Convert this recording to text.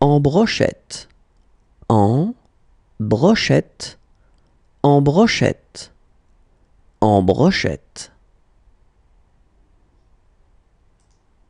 en brochette, en brochette, en brochette, en brochette.